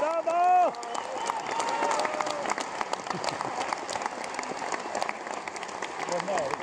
Bravo! well,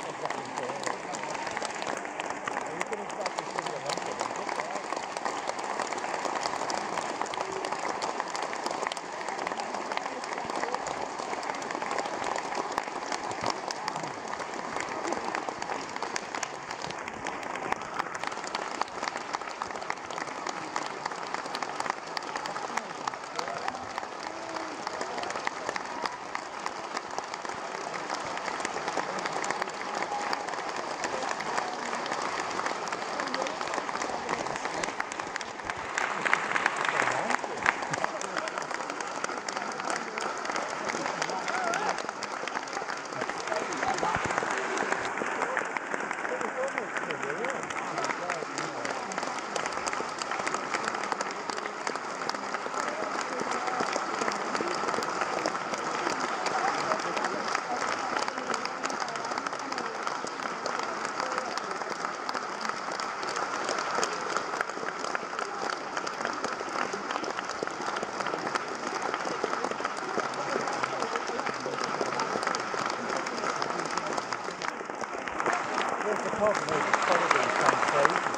there's the problem with holidays come through.